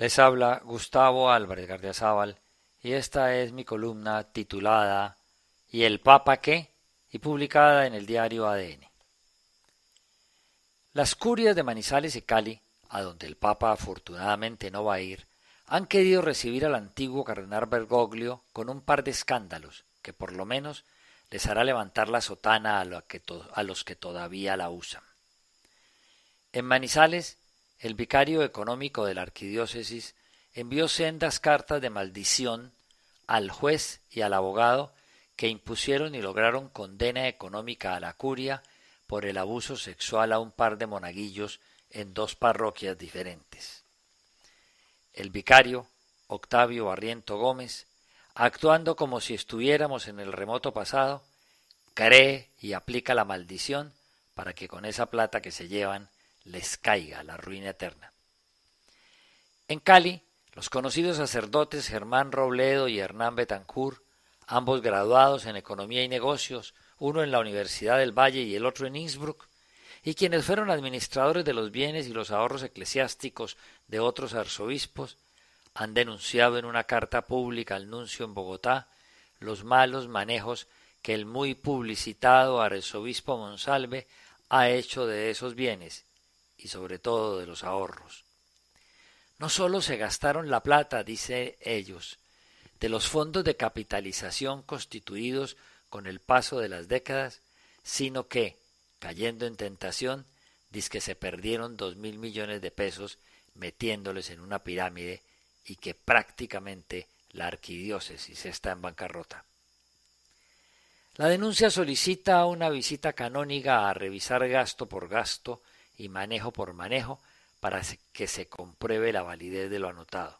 Les habla Gustavo Álvarez Gardiazabal y esta es mi columna titulada ¿Y el Papa qué? y publicada en el diario ADN. Las curias de Manizales y Cali, a donde el Papa afortunadamente no va a ir, han querido recibir al antiguo cardenal Bergoglio con un par de escándalos que por lo menos les hará levantar la sotana a, a los que todavía la usan. En Manizales el vicario económico de la arquidiócesis envió sendas cartas de maldición al juez y al abogado que impusieron y lograron condena económica a la curia por el abuso sexual a un par de monaguillos en dos parroquias diferentes. El vicario, Octavio Barriento Gómez, actuando como si estuviéramos en el remoto pasado, cree y aplica la maldición para que con esa plata que se llevan les caiga la ruina eterna. En Cali, los conocidos sacerdotes Germán Robledo y Hernán Betancourt, ambos graduados en Economía y Negocios, uno en la Universidad del Valle y el otro en Innsbruck, y quienes fueron administradores de los bienes y los ahorros eclesiásticos de otros arzobispos, han denunciado en una carta pública al nuncio en Bogotá los malos manejos que el muy publicitado arzobispo Monsalve ha hecho de esos bienes y sobre todo de los ahorros. No sólo se gastaron la plata, dice ellos, de los fondos de capitalización constituidos con el paso de las décadas, sino que, cayendo en tentación, que se perdieron dos mil millones de pesos metiéndoles en una pirámide y que prácticamente la arquidiócesis está en bancarrota. La denuncia solicita una visita canónica a revisar gasto por gasto y manejo por manejo para que se compruebe la validez de lo anotado.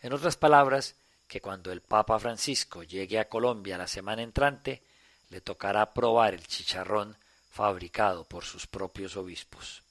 En otras palabras, que cuando el Papa Francisco llegue a Colombia la semana entrante, le tocará probar el chicharrón fabricado por sus propios obispos.